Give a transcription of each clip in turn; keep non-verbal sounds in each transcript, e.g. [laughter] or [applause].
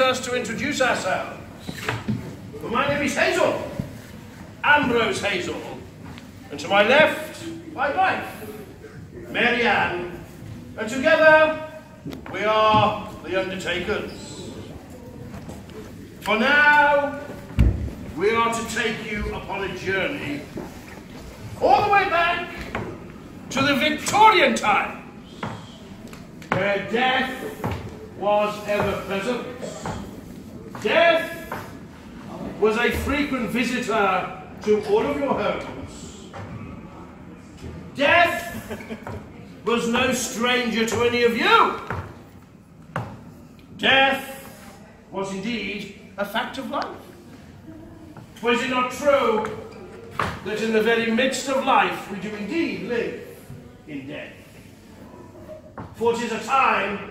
us to introduce ourselves. My name is Hazel, Ambrose Hazel, and to my left, my wife, Mary Ann, and together we are the Undertakers. For now, we are to take you upon a journey all the way back to the Victorian times, where death was ever present. Death was a frequent visitor to all of your homes. Death was no stranger to any of you. Death was indeed a fact of life. Was it not true that in the very midst of life we do indeed live in death? For it is a time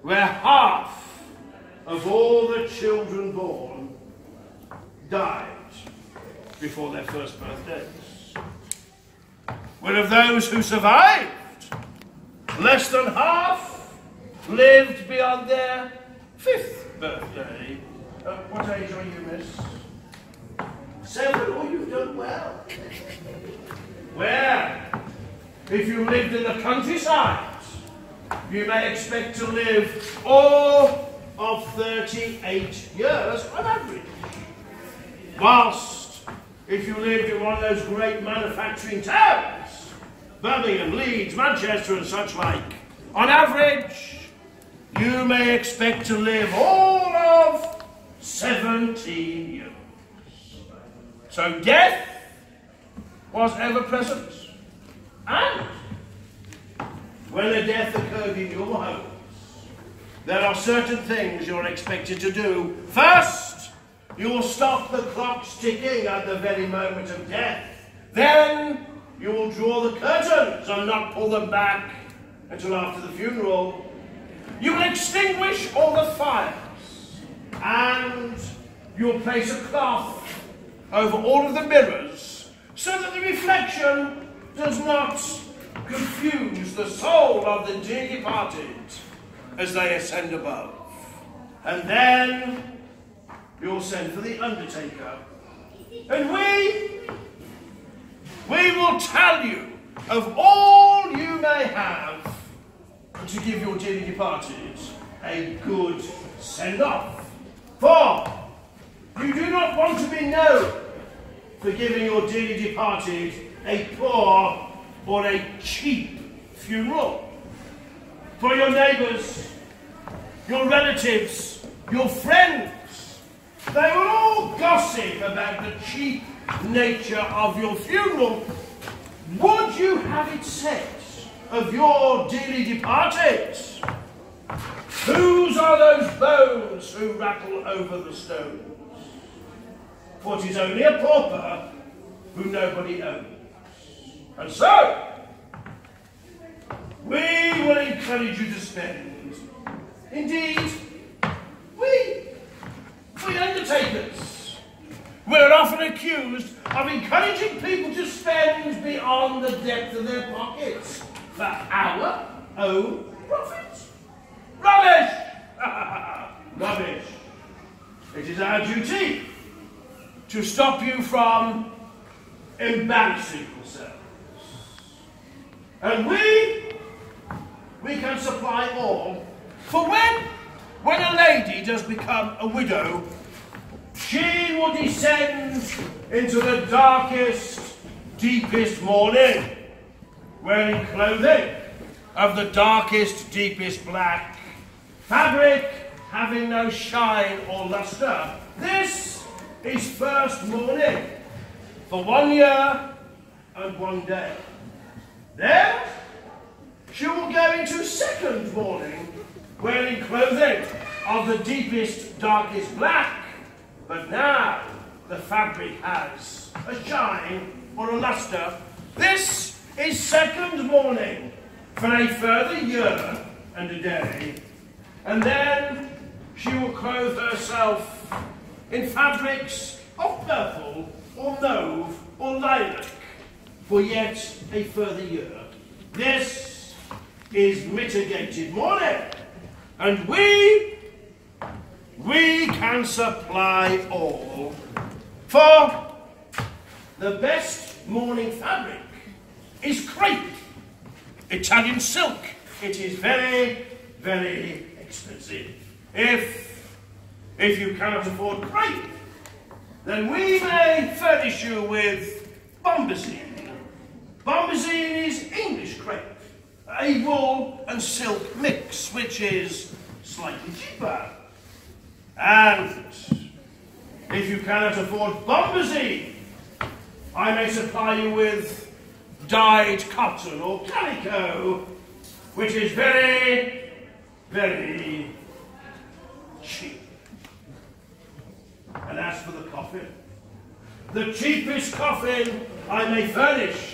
where half of all the children born died before their first birthdays. Where of those who survived, less than half lived beyond their fifth birthday. Uh, what age are you, miss? Seven? Oh, you've done well. Where, if you lived in the countryside, you may expect to live all of 38 years on average. Whilst, if you lived in one of those great manufacturing towns, Birmingham, Leeds, Manchester, and such like, on average, you may expect to live all of 17 years. So death was ever present. And when a death occurred in your homes, there are certain things you're expected to do. First, you'll stop the clocks ticking at the very moment of death. Then, you will draw the curtains and not pull them back until after the funeral. You will extinguish all the fires. And you'll place a cloth over all of the mirrors so that the reflection does not confuse the soul of the dear departed as they ascend above. And then you'll send for the undertaker. And we, we will tell you of all you may have to give your dearly departed a good send-off. For you do not want to be known for giving your dearly departed a poor or a cheap funeral. For your neighbours, your relatives, your friends, they will all gossip about the cheap nature of your funeral. Would you have it said of your dearly departed? Whose are those bones who rattle over the stones? For it is only a pauper who nobody owns. And so, we will encourage you to spend. Indeed, we, we undertakers, we're often accused of encouraging people to spend beyond the depth of their pockets for our own profit. Rubbish! [laughs] Rubbish. It is our duty to stop you from embarrassing yourselves. And we, we can supply all. For when, when a lady does become a widow, she will descend into the darkest, deepest mourning, wearing clothing of the darkest, deepest black, fabric having no shine or luster. This is first mourning for one year and one day. Then into second mourning, wearing clothing of the deepest, darkest black. But now the fabric has a shine or a luster. This is second mourning for a further year and a day. And then she will clothe herself in fabrics of purple or mauve or lilac for yet a further year. This is mitigated mourning, and we, we can supply all. For the best mourning fabric is crepe, Italian silk. It is very, very expensive. If, if you cannot afford crepe, then we may furnish you with bombazine. Bombazine is English a wool and silk mix, which is slightly cheaper. And if you cannot afford bombazine, I may supply you with dyed cotton or calico, which is very, very cheap. And as for the coffin, the cheapest coffin I may furnish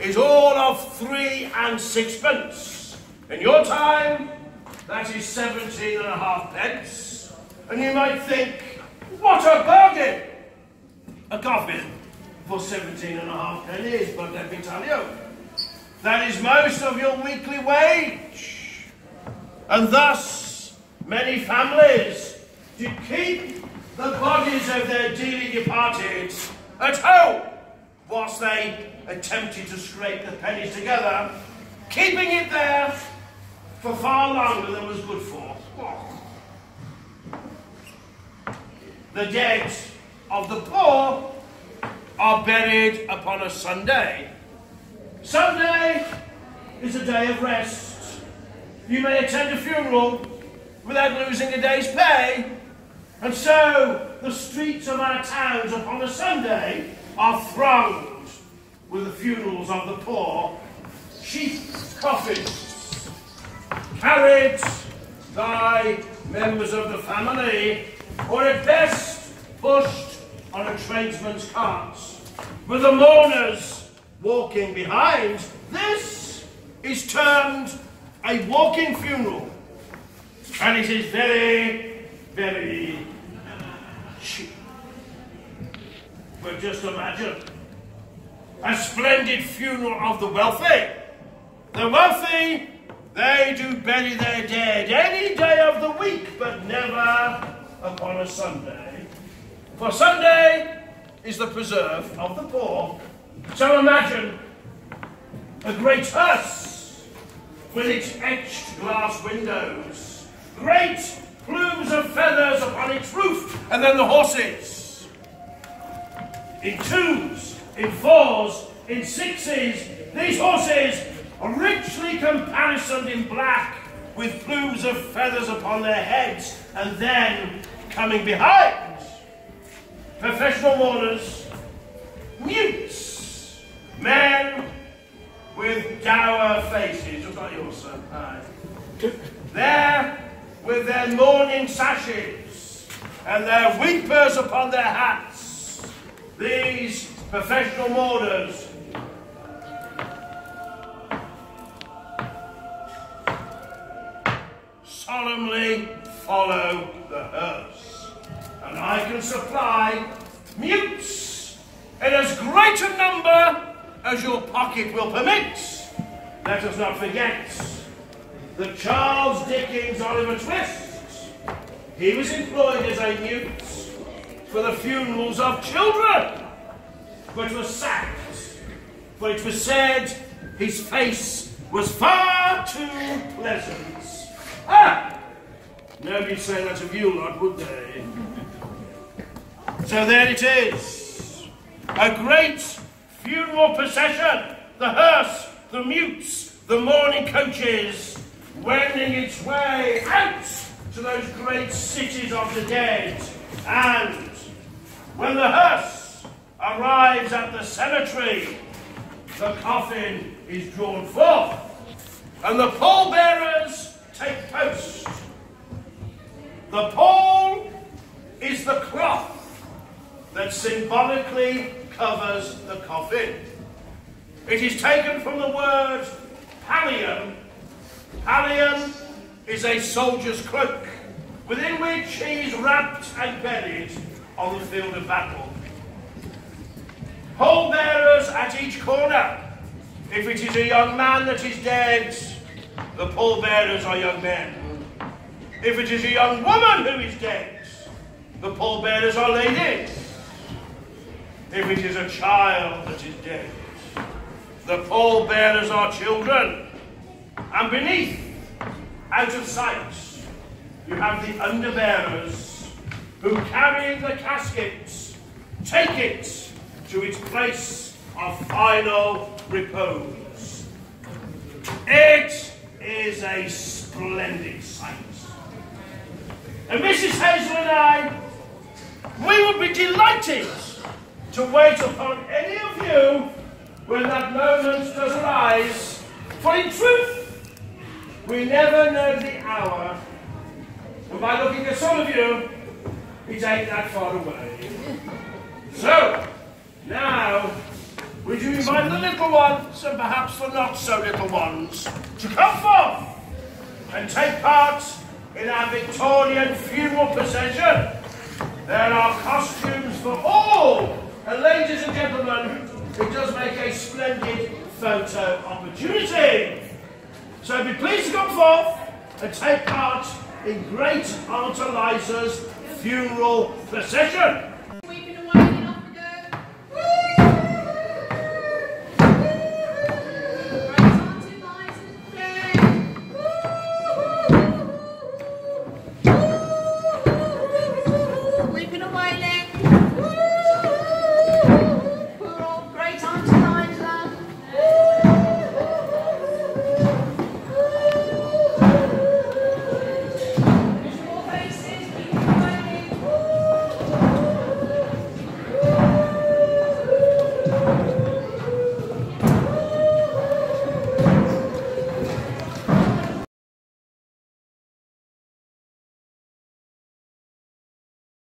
is all of three and sixpence. In your time, that is seventeen and a half pence. And you might think, what a bargain! A coffin for seventeen and a half pennies, but let me tell you, that is most of your weekly wage. And thus, many families to keep the bodies of their dearly departed at home whilst they attempted to scrape the pennies together, keeping it there for far longer than was good for. The dead of the poor are buried upon a Sunday. Sunday is a day of rest. You may attend a funeral without losing a day's pay. And so the streets of our towns upon a Sunday are thronged with the funerals of the poor, cheap coffins, carried by members of the family, or at best pushed on a tradesman's cart, with the mourners walking behind. This is termed a walking funeral, and it is very, very cheap. But just imagine a splendid funeral of the wealthy. The wealthy, they do bury their dead any day of the week, but never upon a Sunday. For Sunday is the preserve of the poor. So imagine a great hearse with its etched glass windows, great plumes of feathers upon its roof, and then the horses. In twos, in fours, in sixes, these horses are richly caparisoned in black, with plumes of feathers upon their heads, and then coming behind, professional mourners, mutes, men with dour faces, just like yours, sir. Aye. There, with their mourning sashes and their weepers upon their hats, these professional mourners solemnly follow the hearse. And I can supply mutes in as great a number as your pocket will permit. Let us not forget that Charles Dickens Oliver Twist, he was employed as a mute for the funerals of children, but was sacked, for it was said his face was far too pleasant. Ah! Nobody'd say that of you lot, would they? so there it is. A great funeral procession. The hearse, the mutes, the mourning coaches, wending its way out to those great cities of the dead. And when the hearse arrives at the cemetery, the coffin is drawn forth, and the pallbearers take post. The pall is the cloth that symbolically covers the coffin. It is taken from the word pallium. Pallium is a soldier's cloak within which he is wrapped and buried on the field of battle. Pallbearers at each corner. If it is a young man that is dead, the pallbearers are young men. If it is a young woman who is dead, the pallbearers are ladies. If it is a child that is dead, the pallbearers are children. And beneath, out of sight, you have the underbearers who carry the caskets, take it to its place of final repose. It is a splendid sight. And Mrs. Hazel and I, we would be delighted to wait upon any of you when that moment does arise. For in truth, we never know the hour. And by looking at some of you, it ain't that far away. So, now, would you invite the little ones, and perhaps the not so little ones, to come forth and take part in our Victorian funeral procession? There are costumes for all, and ladies and gentlemen, it does make a splendid photo opportunity. So be pleased to come forth and take part in great Aunt Eliza's funeral procession.